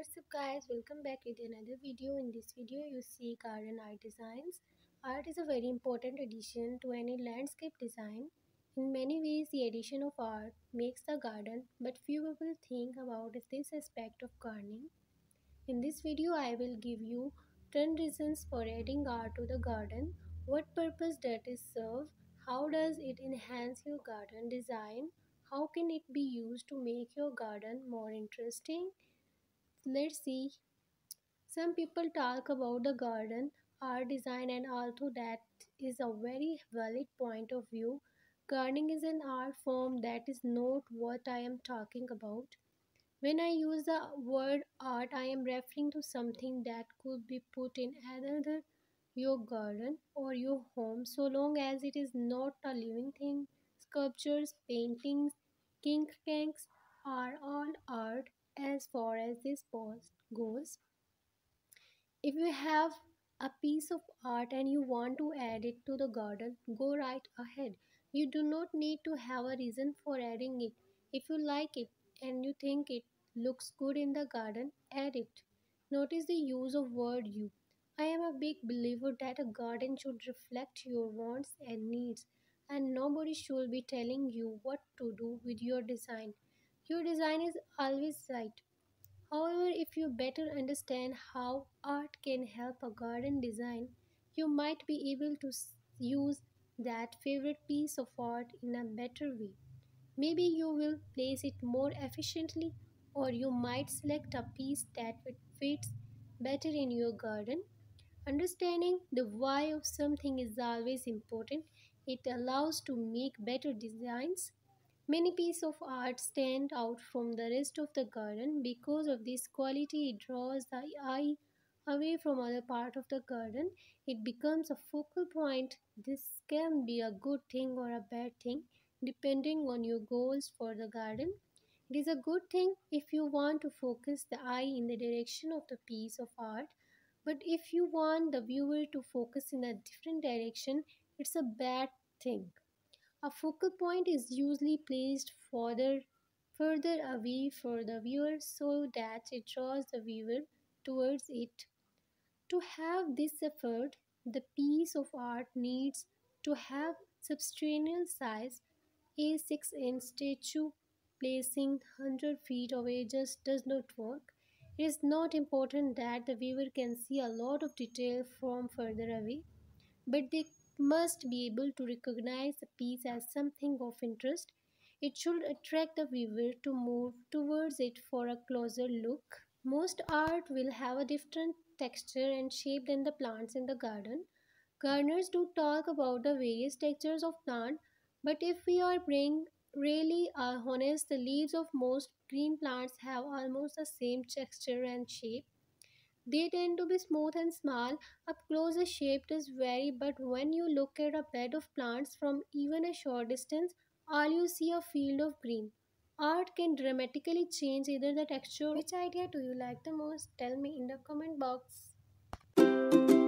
what's up guys? Welcome back with another video. In this video you see garden art designs. Art is a very important addition to any landscape design. In many ways the addition of art makes the garden but few people think about this aspect of gardening. In this video i will give you 10 reasons for adding art to the garden. What purpose does it serve? How does it enhance your garden design? How can it be used to make your garden more interesting let's see. Some people talk about the garden art design and although that is a very valid point of view. Gardening is an art form that is not what i am talking about. When i use the word art i am referring to something that could be put in another your garden or your home so long as it is not a living thing. Sculptures paintings king tanks are all art as far as this post goes. If you have a piece of art and you want to add it to the garden, go right ahead. You do not need to have a reason for adding it. If you like it and you think it looks good in the garden, add it. Notice the use of word you. I am a big believer that a garden should reflect your wants and needs and nobody should be telling you what to do with your design. Your design is always right. However, if you better understand how art can help a garden design, you might be able to use that favorite piece of art in a better way. Maybe you will place it more efficiently, or you might select a piece that fits better in your garden. Understanding the why of something is always important. It allows to make better designs Many pieces of art stand out from the rest of the garden because of this quality. It draws the eye away from other part of the garden. It becomes a focal point. This can be a good thing or a bad thing depending on your goals for the garden. It is a good thing if you want to focus the eye in the direction of the piece of art. But if you want the viewer to focus in a different direction, it's a bad thing. A focal point is usually placed further, further away for the viewer so that it draws the viewer towards it. To have this effort, the piece of art needs to have substantial size. A 6 inch statue placing 100 feet away just does not work. It is not important that the viewer can see a lot of detail from further away, but they must be able to recognize a piece as something of interest. It should attract the viewer to move towards it for a closer look. Most art will have a different texture and shape than the plants in the garden. Gardeners do talk about the various textures of plant, but if we are being really uh, honest, the leaves of most green plants have almost the same texture and shape. They tend to be smooth and small. Up close the shape does vary but when you look at a bed of plants from even a short distance, all you see a field of green. Art can dramatically change either the texture. Which idea do you like the most? Tell me in the comment box.